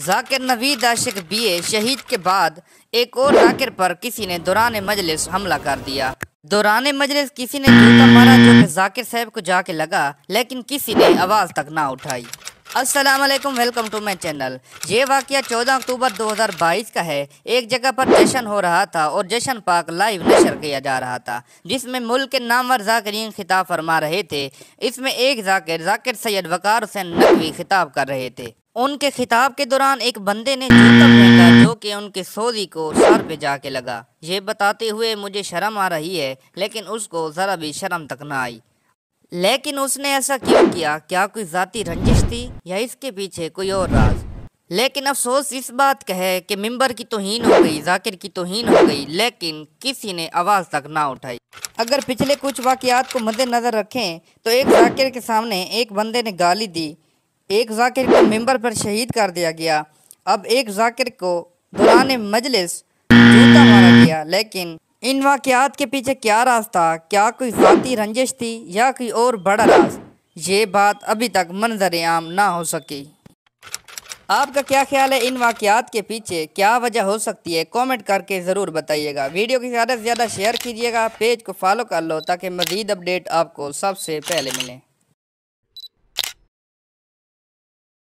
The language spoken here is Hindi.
जाकिर नवीद आशिक बीए शहीद के बाद एक और जाकिर पर किसी ने दौरान मजलिस हमला कर दिया। दौरान मजलिस किसी ने जूता मारा जो कि जाकिर साहब को जाके लगा, लेकिन किसी ने आवाज़ तक ना उठाई। अस्सलाम वालेकुम वेलकम टू माई चैनल। ये वाक़ 14 अक्टूबर 2022 का है। एक जगह पर जश्न हो रहा था और जश्न पाक लाइव नशर किया जा रहा था, जिसमें मुल्क के नामवर जाकरीन खिताब फरमा रहे थे। इसमें एक जाकिर जाकिर सैयद वकार हुसैन नकवी खिताब कर रहे थे। उनके खिताब के दौरान एक बंदे ने जूता फेंका जो कि उनके सौदी को सर पे जाके लगा। ये बताते हुए मुझे शर्म आ रही है, लेकिन उसको ज़रा भी शर्म तक ना आई। लेकिन उसने ऐसा क्यों किया? क्या कोई ज़ाती रंजिश थी या इसके पीछे कोई और राज? लेकिन अफसोस इस बात का है कि मिंबर की तोहीन हो गई, जाकिर की तोहीन हो गई, लेकिन किसी ने आवाज़ तक ना उठाई। अगर पिछले कुछ वाक़ात को मद्देनज़र रखें तो एक जाकिर के सामने एक बंदे ने गाली दी। एक जाकिर को मेंबर पर शहीद कर दिया गया। अब एक जाकिर को दौरान मजलिस जूता मारा गया, लेकिन इन वाक़ात के पीछे क्या था क्या कोई ज़ाती रंजिश थी या कोई और बड़ा राज? ये बात अभी तक मंजर आम ना हो सकी। आपका क्या ख्याल है इन वाक़ात के पीछे? क्या वजह हो सकती है? कमेंट करके ज़रूर बताइएगा। वीडियो की ज़्यादा से ज़्यादा शेयर कीजिएगा, पेज को फॉलो कर लो, ताकि मज़ीद अपडेट आपको सबसे पहले मिले।